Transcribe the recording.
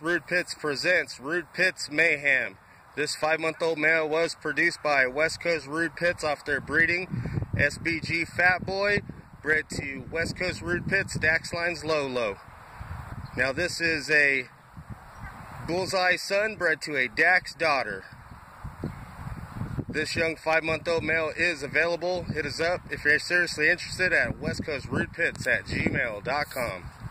Rude Pits presents Rude Pits Mayhem. This five month old male was produced by West Coast Rude Pits off their breeding SBG Fat Boy, bred to West Coast Rude Pits Dax Lines Lolo. Now, this is a Bullseye son bred to a Dax daughter. This young five month old male is available. Hit us up if you're seriously interested at West Coast Rude Pits at gmail.com.